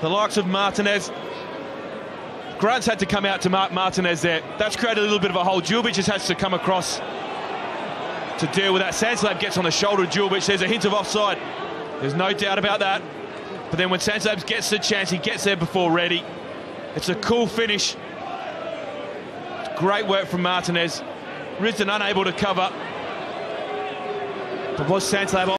the likes of Martinez. Grant's had to come out to Mark Martinez there. That's created a little bit of a hole. Djulbic just has to come across to deal with that. Santalab gets on the shoulder of Djulbic. There's a hint of offside. There's no doubt about that. But then when Santalab gets the chance, he gets there before ready. It's a cool finish. Great work from Martinez. Risdon unable to cover. But was Santalab